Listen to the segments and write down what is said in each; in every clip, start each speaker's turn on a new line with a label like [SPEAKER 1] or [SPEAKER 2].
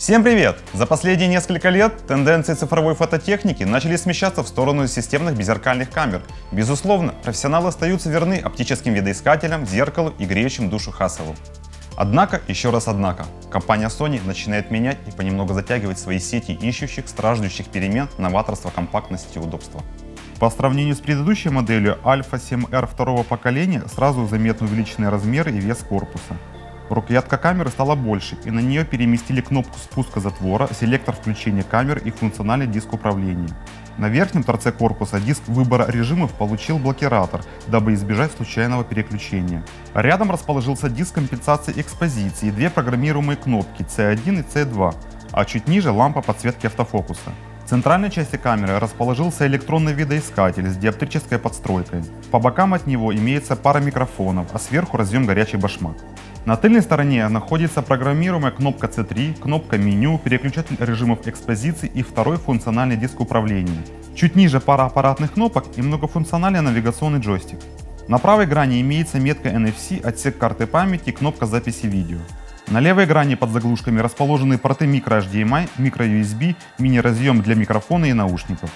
[SPEAKER 1] Всем привет! За последние несколько лет тенденции цифровой фототехники начали смещаться в сторону системных беззеркальных камер. Безусловно, профессионалы остаются верны оптическим видоискателям, зеркалу и греющим душу Хасселу. Однако, еще раз однако, компания Sony начинает менять и понемногу затягивать свои сети ищущих, страждущих перемен, новаторства, компактности и удобства. По сравнению с предыдущей моделью Alpha 7R второго поколения сразу заметно увеличенные размеры и вес корпуса. Рукоятка камеры стала больше, и на нее переместили кнопку спуска затвора, селектор включения камер и функциональный диск управления. На верхнем торце корпуса диск выбора режимов получил блокиратор, дабы избежать случайного переключения. Рядом расположился диск компенсации экспозиции и две программируемые кнопки C1 и C2, а чуть ниже лампа подсветки автофокуса. Центральной части камеры расположился электронный видоискатель с диоптрической подстройкой. По бокам от него имеется пара микрофонов, а сверху разъем горячий башмак. На тыльной стороне находится программируемая кнопка C3, кнопка меню, переключатель режимов экспозиции и второй функциональный диск управления. Чуть ниже пара аппаратных кнопок и многофункциональный навигационный джойстик. На правой грани имеется метка NFC, отсек карты памяти кнопка записи видео. На левой грани под заглушками расположены порты micro-HDMI, micro-USB, мини-разъем для микрофона и наушников.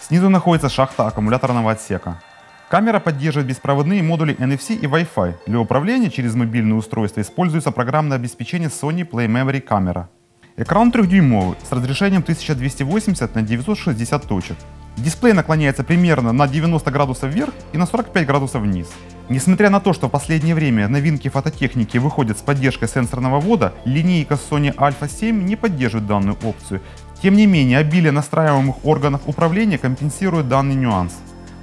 [SPEAKER 1] Снизу находится шахта аккумуляторного отсека. Камера поддерживает беспроводные модули NFC и Wi-Fi. Для управления через мобильное устройство используется программное обеспечение Sony Play Memory Camera. Экран 3-дюймовый с разрешением 1280 на 960 точек. Дисплей наклоняется примерно на 90 градусов вверх и на 45 градусов вниз. Несмотря на то, что в последнее время новинки фототехники выходят с поддержкой сенсорного ввода, линейка Sony Alpha 7 не поддерживает данную опцию. Тем не менее, обилие настраиваемых органов управления компенсирует данный нюанс.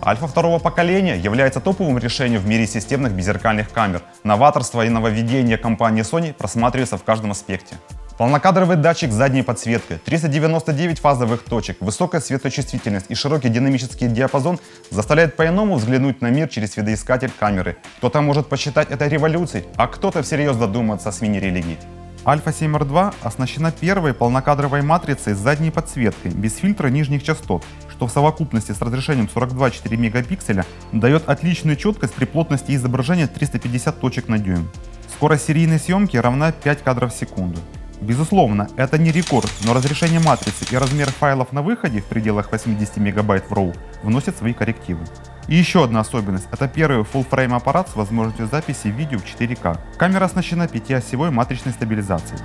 [SPEAKER 1] Альфа второго поколения является топовым решением в мире системных беззеркальных камер. Новаторство и нововведение компании Sony просматриваются в каждом аспекте. Полнокадровый датчик с задней подсветкой, 399 фазовых точек, высокая светочувствительность и широкий динамический диапазон заставляют по-иному взглянуть на мир через видоискатель камеры. Кто-то может посчитать это революцией, а кто-то всерьез задумается о смене религии. Альфа 7R2 оснащена первой полнокадровой матрицей с задней подсветкой, без фильтра нижних частот, что в совокупности с разрешением 42,4 мегапикселя дает отличную четкость при плотности изображения 350 точек на дюйм. Скорость серийной съемки равна 5 кадров в секунду. Безусловно, это не рекорд, но разрешение матрицы и размер файлов на выходе в пределах 80 мегабайт в RAW вносят свои коррективы. И еще одна особенность – это первый full frame аппарат с возможностью записи видео в 4К. Камера оснащена 5-осевой матричной стабилизацией.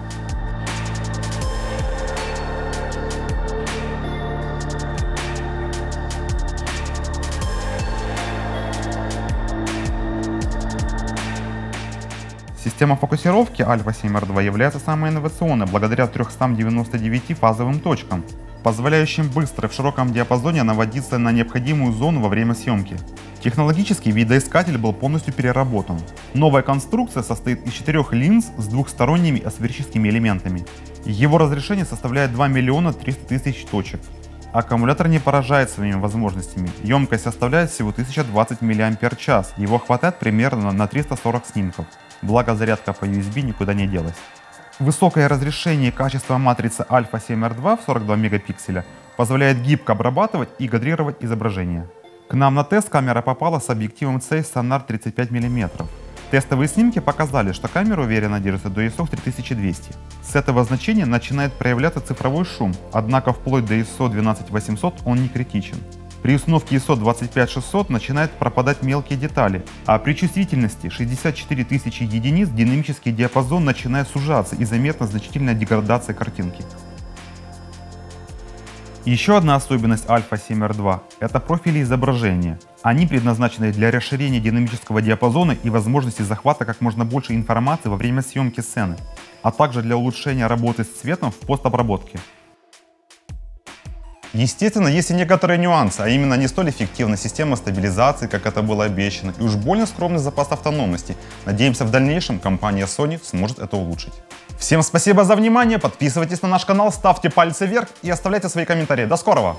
[SPEAKER 1] Система фокусировки Alpha 7R2 является самой инновационной благодаря 399 фазовым точкам, позволяющим быстро в широком диапазоне наводиться на необходимую зону во время съемки. Технологически видоискатель был полностью переработан. Новая конструкция состоит из четырех линз с двухсторонними асферическими элементами. Его разрешение составляет 2 миллиона 300 тысяч точек. Аккумулятор не поражает своими возможностями. Емкость составляет всего 1020 мАч. Его хватает примерно на 340 снимков. Благо зарядка по USB никуда не делась. Высокое разрешение и качество матрицы Alpha 7R2 в 42 мегапикселя позволяет гибко обрабатывать и кадрировать изображение. К нам на тест камера попала с объективом C Sonar 35 мм. Тестовые снимки показали, что камера уверенно держится до ISO 3200. С этого значения начинает проявляться цифровой шум, однако вплоть до ISO 12800 он не критичен. При установке ISO 25600 начинают пропадать мелкие детали, а при чувствительности 64 тысячи единиц динамический диапазон начинает сужаться и заметна значительная деградация картинки. Еще одна особенность Alpha 7R2 – это профили изображения. Они предназначены для расширения динамического диапазона и возможности захвата как можно больше информации во время съемки сцены, а также для улучшения работы с цветом в постобработке. Естественно, есть и некоторые нюансы, а именно не столь эффективная система стабилизации, как это было обещано, и уж больно скромный запас автономности. Надеемся, в дальнейшем компания Sony сможет это улучшить. Всем спасибо за внимание, подписывайтесь на наш канал, ставьте пальцы вверх и оставляйте свои комментарии. До скорого!